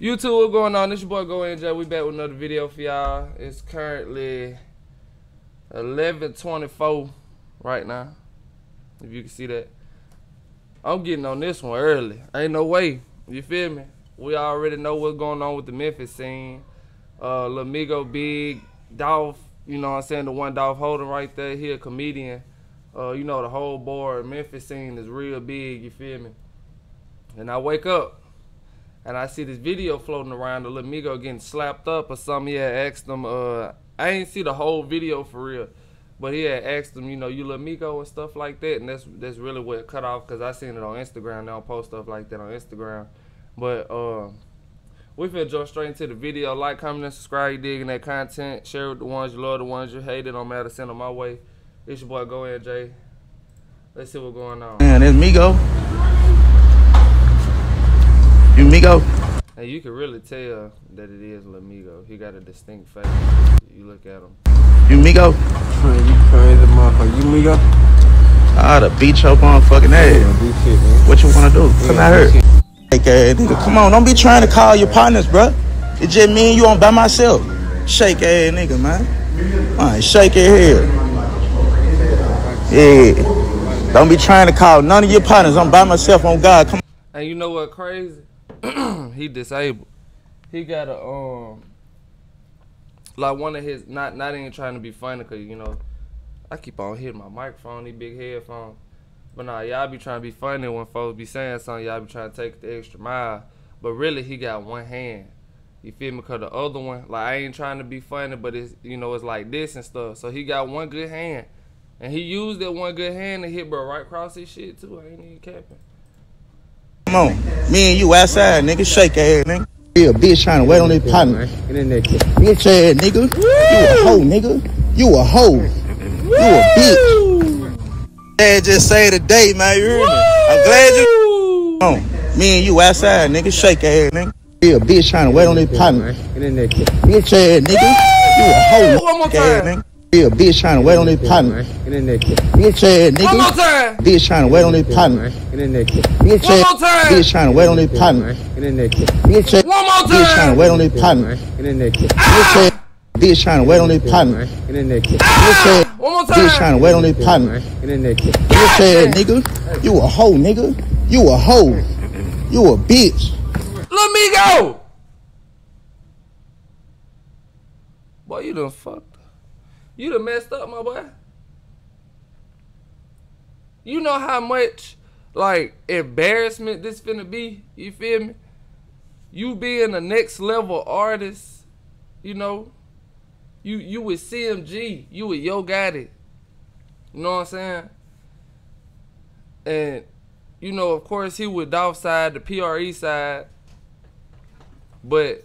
YouTube, what's going on? This your boy GoInJay. We back with another video for y'all. It's currently 11:24 right now. If you can see that, I'm getting on this one early. Ain't no way. You feel me? We already know what's going on with the Memphis scene. Uh, Lil Migo Big, Dolph. You know what I'm saying? The one Dolph holding right there. He a comedian. Uh, you know the whole board Memphis scene is real big. You feel me? And I wake up and I see this video floating around of Lil Migo getting slapped up or something. He had asked him, uh, I ain't see the whole video for real, but he had asked him, you know, you Lil Migo and stuff like that, and that's that's really what it cut off because I seen it on Instagram. They don't post stuff like that on Instagram, but uh, we finna jump straight into the video. Like, comment, and subscribe. You digging that content? Share with the ones you love, the ones you hate. It don't matter. Send them my way. It's your boy Go ahead, Jay. Let's see what's going on. Man, it's Migo. You Migo? And you can really tell that it is Lil Migo. He got a distinct face. You look at him. You Migo? Man, you crazy motherfucker. You Migo? Ah, the beach choke on fucking ass. do shit, man. What you wanna do? Come out here. Shake ass nigga. Come on, don't be trying to call your partners, bruh. It's just me and you on by myself. Shake ass nigga, man. Alright, shake it here. Yeah. Don't be trying to call none of your partners. I'm by myself on God. Come And you know what crazy? he disabled. He got a um like one of his not not even trying to be funny cause you know I keep on hitting my microphone, these big headphones. But nah, y'all be trying to be funny when folks be saying something, y'all be trying to take the extra mile. But really he got one hand. You feel me? Cause the other one, like I ain't trying to be funny, but it's you know, it's like this and stuff. So he got one good hand. And he used that one good hand to hit bro right across his shit too. I ain't even capping. Come on. Me and you outside, nigga. Shake your ass, nigga. Be a bitch trying to wait on his partner. Man, get in there. Bitch ass nigga. You a hoe, nigga. You a hoe. You a bitch. Dad just say today, man. You hear me? I'm glad you. Come on. Me and you outside, nigga. Shake your ass, nigga. Be a bitch trying to wait on his partner. Man, get in there. Bitch ass nigga. You a hoe. One more nigga ass, time. nigga. Be a bitch trying to wait on his partner. Get in there, kid. Bitch ass One more nigga. time. Bitch trying to wait on his partner. Get in there, kid. Bitch One more ass. Bitch trying to wait on his partner. Get in there, kid. Bitch ass. One more Bitch trying to wait on his partner. Get in there, kid. Bitch ass. Bitch trying to wait on his partner. Get in there, kid. Bitch ass. One more Bitch trying to wait on his partner. Get in there, kid. Bitch ass nigga. You a hoe, nigga. You a hoe. You a bitch. Let me go. Boy, you done fucked. You done messed up, my boy. You know how much like embarrassment this finna be. You feel me? You being a next level artist, you know. You you with CMG, you with Yo Gotti. You know what I'm saying? And you know, of course, he with Dolph side, the PRE side. But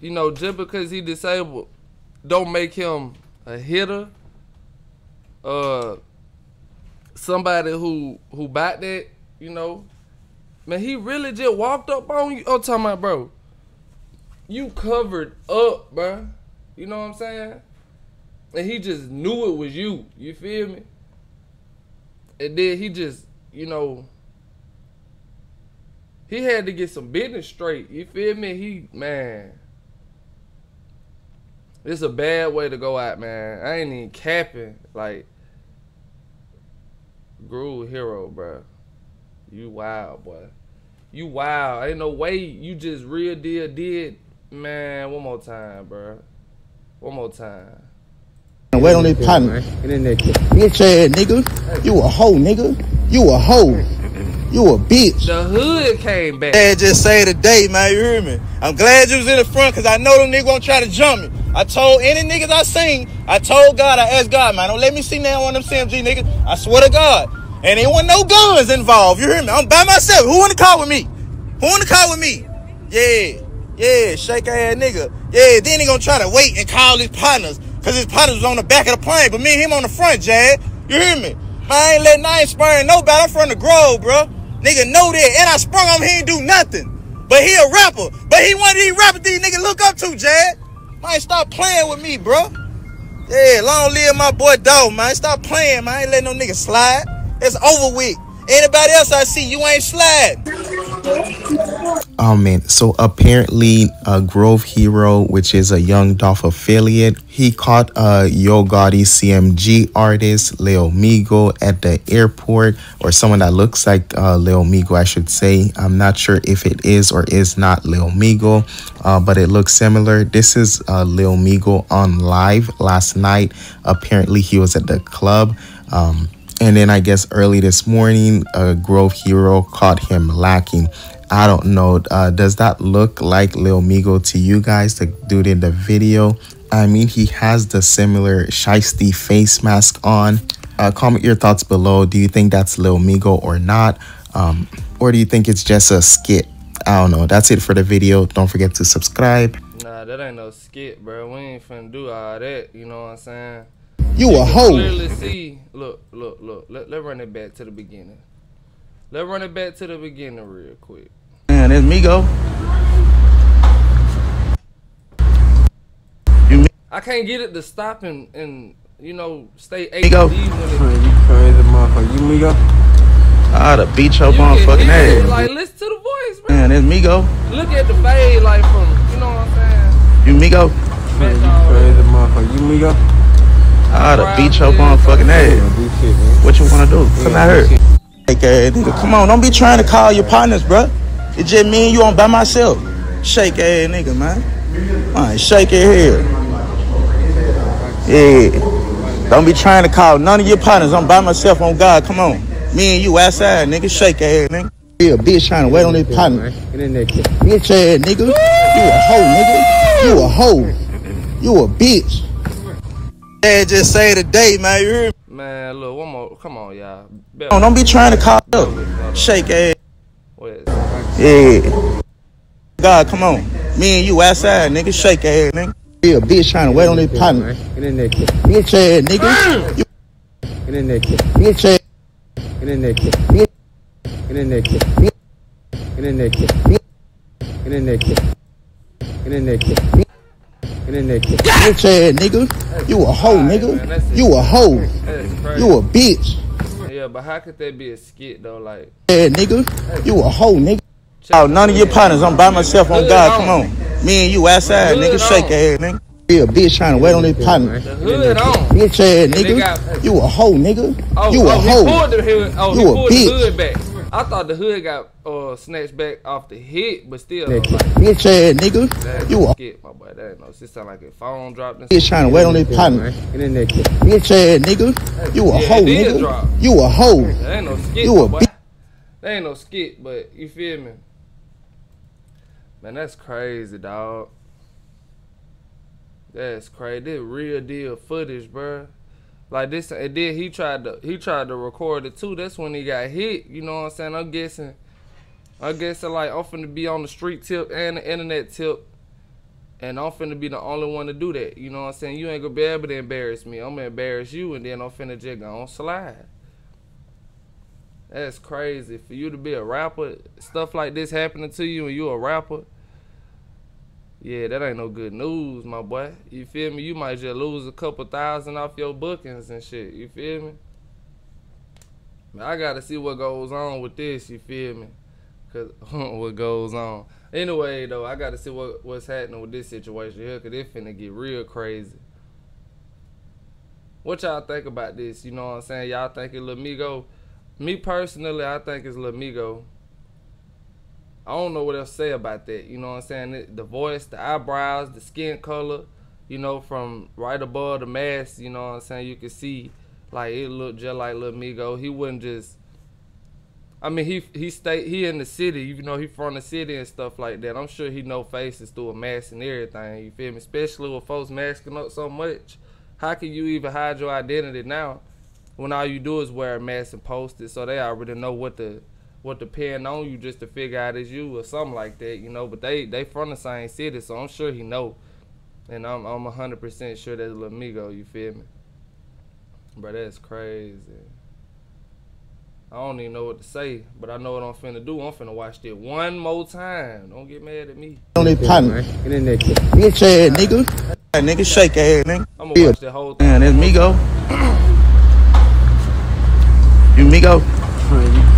you know, just because he disabled, don't make him a hitter. Uh, somebody who who bought that, you know. Man, he really just walked up on you. I'm talking about, bro. You covered up, bro. You know what I'm saying? And he just knew it was you. You feel me? And then he just, you know, he had to get some business straight. You feel me? He man. It's a bad way to go out, man. I ain't even capping. Like Grove Hero, bro. You wild, boy. You wild. Ain't no way you just real deal did. Man, one more time, bro. One more time. Wait on his partner. Man, get in there, kid. Bitch ass nigga. You a hoe, nigga. You a hoe. You a bitch. The hood came back. Dad just say today, man. You hear me? I'm glad you was in the front because I know them niggas won't try to jump me. I told any niggas I seen, I told God, I asked God, man, don't let me see now one of them CMG niggas. I swear to God. And there wasn't no guns involved. You hear me? I'm by myself. Who wanna call with me? Who wanna call with me? Yeah. Yeah, shake ass nigga. Yeah, then he gonna try to wait and call his partners. Cause his partners was on the back of the plane, but me and him on the front, Jad. You hear me? I ain't letting, I ain't nobody. I'm from the Grove, bro. Nigga know that. And I sprung on him, he ain't do nothing. But he a rapper. But he of these rappers these niggas look up to, Jad. Man, stop playing with me, bro. Yeah, long live my boy Dog, man. Stop playing, man. I ain't letting no nigga slide. It's over with. Anybody else I see, you ain't slide. Oh man, so apparently uh, Grove Hero, which is a Young Dolph affiliate, he caught a Yo Gotti CMG artist Lil Migo at the airport, or someone that looks like uh, Lil Migo, I should say. I'm not sure if it is or is not Lil Migo, uh, but it looks similar. This is uh, Lil Migo on live last night. Apparently, he was at the club. Um, and then I guess early this morning, a Grove Hero caught him lacking. I don't know. Uh, does that look like Lil Migo to you guys, the dude in the video? I mean, he has the similar shiesty face mask on. Uh, comment your thoughts below. Do you think that's Lil Migo or not? Um, or do you think it's just a skit? I don't know. That's it for the video. Don't forget to subscribe. Nah, that ain't no skit, bro. We ain't finna do all that. You know what I'm saying? You a hoe. Clearly see. Look, look, look. Let let run it back to the beginning. Let run it back to the beginning real quick. Man, it's Migo. You I can't get it to stop and and you know stay HD Migo. when it. Man, you crazy motherfucker. You Migo? I ought to beat your You motherfucking ass. Like listen to the voice, man. Man, it's Migo. Look at the fade, like from you know what I'm saying? You Migo. Man, you crazy motherfucker. You Migo? I ought to beat your motherfucking ass. What you wanna do? Come out here. Shake ass nigga, come on, don't be trying to call your partners, bruh. It's just me and you on by myself. Shake ass nigga, man. Man, shake it here. Yeah. Don't be trying to call none of your partners. I'm by myself on God. Come on. Me and you outside, nigga. Shake ass nigga. Be a bitch trying to wait on his partner. Bitch ass nigga. You a hoe, nigga. You a hoe. You a bitch. Dad just say today, man. You hear me? Man, look, one more. Come on, y'all. Don't don't be trying to call up. Shake ass. Yeah. God, come on. Me and you outside, nigga. Shake ass, nigga. Be a bitch trying to wait on his partner. Man, Get in there, kid. Bitch ass, nigga. You Get in there, kid. bitch ass. Get in there, kid. Get in there, kid. Get in there, kid. Get in there, kid. Get in there, kid. Get in there, kid. Bitch ass, nigga. You a hoe, nigga. You a hoe. You a bitch. Yeah, but how could that be a skit though? Like, Ass, nigga. You a hoe, nigga. check Oh, none of your partners. I'm by myself oh, on God. on. Come on. Me and you outside, Hood nigga. Shake on. ass, nigga. Be a bitch trying to wait on his partner. The hood on. Bitch ass, they nigga. You a hoe, nigga. Oh, You a oh, hoe. pulled the hood. Oh, You he a pulled bitch. The hood back. I thought the hood got uh snatched back off the hit, but still, Yeah. like, Bitch ass, nigga. You ain't no a skit, my boy. That ain't no. It sound like a phone dropped. And bitch trying to wait on his partner. Man, Get in there, kid. Bitch ass nigga. You a Yeah, hoe, nigga. drop. You a hoe. That ain't no skit, You a boy. bitch. That ain't no skit, but you feel me? Man, that's crazy, dog. That's crazy. This real deal footage, bruh. Like this, and then he tried to he tried to record it too. That's when he got hit. You know what I'm saying? I'm guessing. I'm guessing like I'm finna be on the street tip and the internet tip, and I'm finna be the only one to do that. You know what I'm saying? You ain't gonna be able to embarrass me. I'm gonna embarrass you, and then I'm finna just go on slide. That's crazy. For you to be a rapper, stuff like this happening to you and you a rapper, yeah, that ain't no good news, my boy. You feel me? You might just lose a couple thousand off your bookings and shit. You feel me? I gotta see what goes on with this, you feel me? Cause what goes on. Anyway, though, I gotta see what what's happening with this situation here, cause it finna get real crazy. What y'all think about this? You know what I'm saying? Y'all think it Lil Migo? Me personally, I think it's Lil Migo. I don't know what else to say about that. You know what I'm saying? The voice, the eyebrows, the skin color, you know, from right above the mask, you know what I'm saying? You can see like it looked just like Lil Migo. He wouldn't just I mean he he stay he in the city, you know, he from the city and stuff like that. I'm sure he know faces through a mask and everything, you feel me? Especially with folks masking up so much. How can you even hide your identity now when all you do is wear a mask and post it so they already know what the what to pin on you just to figure out it's you or something like that, you know. But they they from the same city, so I'm sure he know. And I'm I'm hundred percent sure that's Lil Migo, you feel me? Bro, that's crazy. I don't even know what to say, but I know what I'm finna do. I'm finna watch it one more time. Don't get mad at me. On his partner. Man, Get in there, kid. Bitch ass nigga. That nigga shake ass nigga. I'm gonna watch the whole thing. Man, that's Migo. You Migo.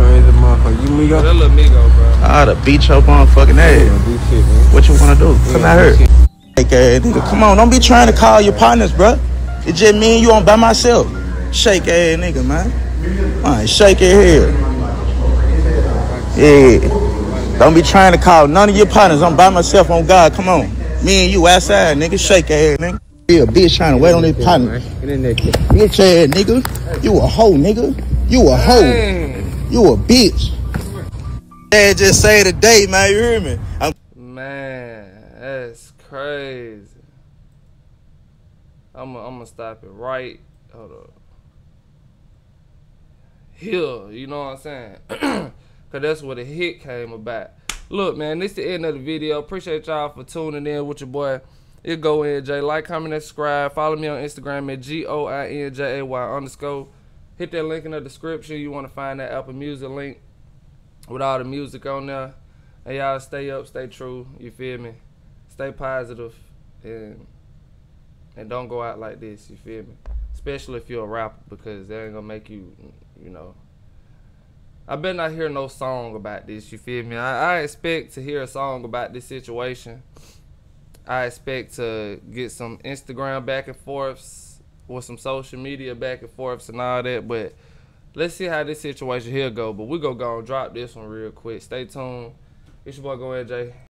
Man, you crazy motherfucker. You me That little Migo, bro. I ought to beat your motherfucking ass. Do shit. What you wanna do? Come Yeah, out do here. Shake ass nigga. Come on, don't be trying to call your partners, bro. It's just me and you on by myself. Shake ass nigga, man. Man, shake your head. Yeah. Don't be trying to call none of your partners. I'm by myself on God. Come on. Me and you outside, nigga. Shake ass nigga. Be a bitch trying to wait on his partner. Get in there, kid. Bitch ass nigga. You a hoe, nigga. You a hoe. You a bitch. Dad just say today, man. You hear me? I'm Man, that's crazy. I'm gonna stop it right. Hold up. Here, you know what I'm saying? Cause that's where the hit came about. Look, man, this the end of the video. Appreciate y'all for tuning in with your boy. It GoInJay. Like, comment, and subscribe. Follow me on Instagram at G O I N J A Y underscore. Hit that link in the description. You want to find that Apple Music link with all the music on there. And y'all stay up, stay true. You feel me? Stay positive and and don't go out like this. You feel me? Especially if you're a rapper because that ain't gonna make you, you know. I bet not hear no song about this. You feel me? I, I expect to hear a song about this situation. I expect to get some Instagram back and forths or some social media back and forths and all that. But let's see how this situation here go. But we go go and drop this one real quick. Stay tuned. It's your boy Go Jay.